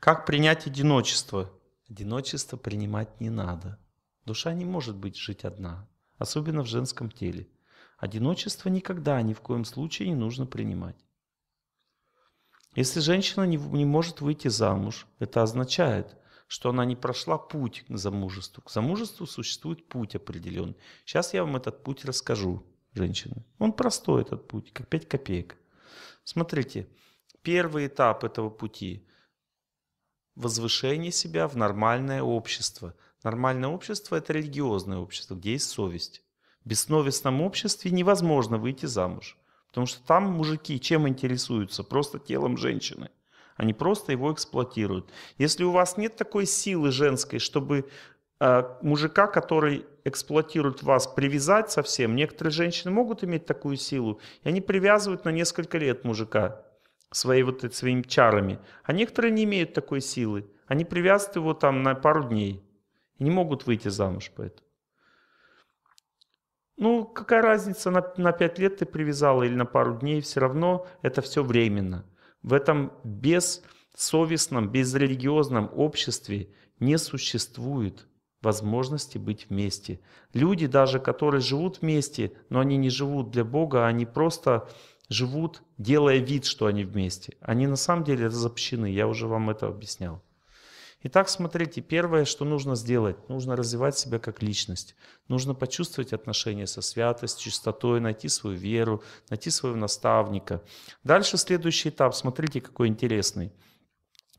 Как принять одиночество? Одиночество принимать не надо. Душа не может быть жить одна, особенно в женском теле. Одиночество никогда, ни в коем случае не нужно принимать. Если женщина не, не может выйти замуж, это означает, что она не прошла путь к замужеству. К замужеству существует путь определенный. Сейчас я вам этот путь расскажу, женщины. Он простой, этот путь, как 5 копеек. Смотрите, первый этап этого пути – возвышение себя в нормальное общество – Нормальное общество – это религиозное общество, где есть совесть. В бессовестном обществе невозможно выйти замуж. Потому что там мужики чем интересуются? Просто телом женщины. Они просто его эксплуатируют. Если у вас нет такой силы женской, чтобы э, мужика, который эксплуатирует вас, привязать совсем, некоторые женщины могут иметь такую силу, и они привязывают на несколько лет мужика своей, вот, своими чарами. А некоторые не имеют такой силы. Они привязывают его там на пару дней. И не могут выйти замуж поэтому. Ну, какая разница, на, на 5 лет ты привязала или на пару дней, все равно это все временно. В этом бессовестном, безрелигиозном обществе не существует возможности быть вместе. Люди даже, которые живут вместе, но они не живут для Бога, они просто живут, делая вид, что они вместе. Они на самом деле разобщены, я уже вам это объяснял. Итак, смотрите, первое, что нужно сделать, нужно развивать себя как личность. Нужно почувствовать отношения со святостью, чистотой, найти свою веру, найти своего наставника. Дальше следующий этап, смотрите, какой интересный.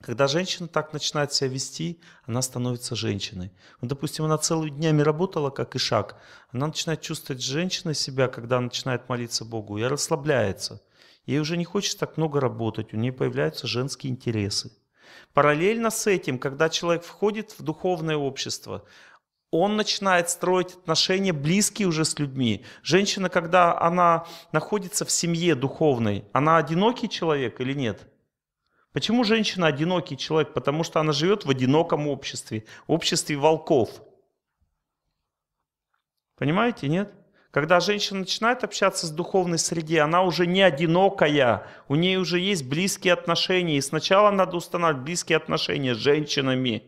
Когда женщина так начинает себя вести, она становится женщиной. Вот, допустим, она целыми днями работала, как и шаг. Она начинает чувствовать женщиной себя, когда начинает молиться Богу, и расслабляется. Ей уже не хочется так много работать, у нее появляются женские интересы. Параллельно с этим, когда человек входит в духовное общество, он начинает строить отношения близкие уже с людьми. Женщина, когда она находится в семье духовной, она одинокий человек или нет? Почему женщина одинокий человек? Потому что она живет в одиноком обществе, обществе волков. Понимаете, нет? Когда женщина начинает общаться с духовной среде, она уже не одинокая, у нее уже есть близкие отношения. И сначала надо устанавливать близкие отношения с женщинами.